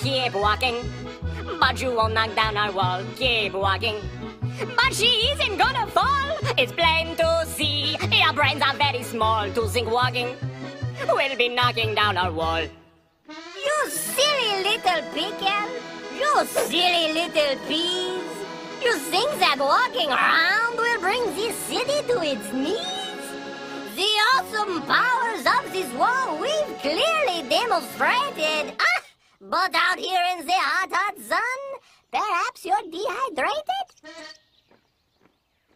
keep walking. But you won't knock down our wall, keep walking. But she isn't gonna fall, it's plain to see. Your brains are very small to think walking will be knocking down our wall. You silly little pickle. You silly little peas. You think that walking around will bring this city to its knees? The awesome powers of this wall we've clearly demonstrated. But out here in the hot, hot sun, perhaps you're dehydrated?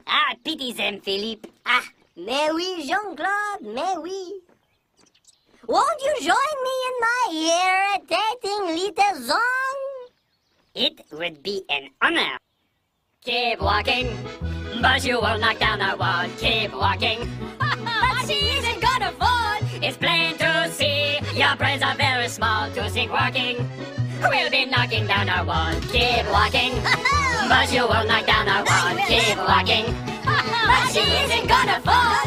Ah, pity them, Philippe. Ah, mais oui, Jean-Claude, mais oui. Won't you join me in my irritating little song? It would be an honor. Keep walking, but you won't knock down our wall. Keep walking, but she isn't gonna fall. Think walking. We'll be knocking down our wall. Keep walking, but you won't knock down our wall. Keep walking, but she isn't gonna fall.